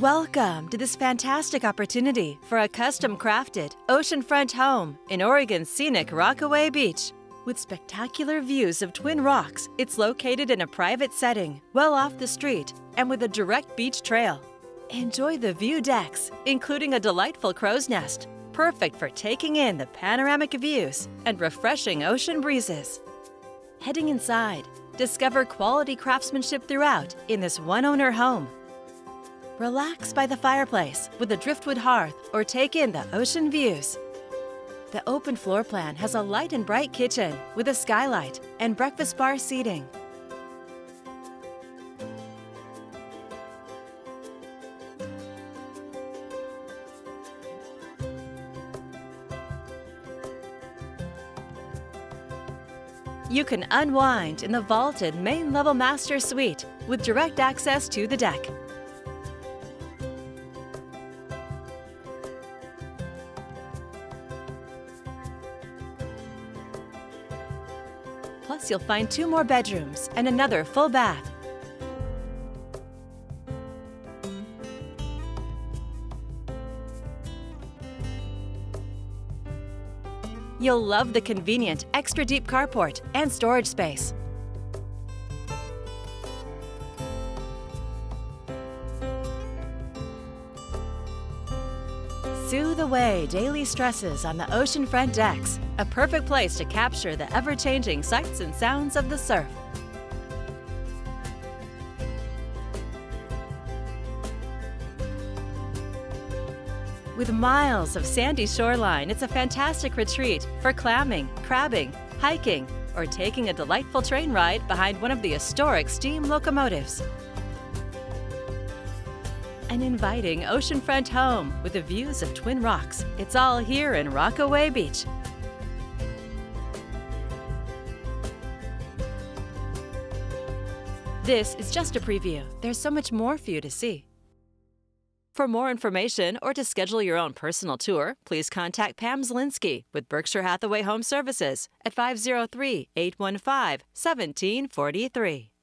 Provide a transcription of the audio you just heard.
Welcome to this fantastic opportunity for a custom crafted oceanfront home in Oregon's scenic Rockaway Beach. With spectacular views of Twin Rocks, it's located in a private setting, well off the street, and with a direct beach trail. Enjoy the view decks, including a delightful crow's nest, perfect for taking in the panoramic views and refreshing ocean breezes. Heading inside, discover quality craftsmanship throughout in this one owner home. Relax by the fireplace with a driftwood hearth or take in the ocean views. The open floor plan has a light and bright kitchen with a skylight and breakfast bar seating. You can unwind in the vaulted main level master suite with direct access to the deck. Plus, you'll find two more bedrooms and another full bath. You'll love the convenient extra deep carport and storage space. Soothe away daily stresses on the oceanfront decks, a perfect place to capture the ever changing sights and sounds of the surf. With miles of sandy shoreline, it's a fantastic retreat for clamming, crabbing, hiking, or taking a delightful train ride behind one of the historic steam locomotives. An inviting oceanfront home with the views of Twin Rocks. It's all here in Rockaway Beach. This is just a preview. There's so much more for you to see. For more information or to schedule your own personal tour, please contact Pam Zielinski with Berkshire Hathaway Home Services at 503 815 1743.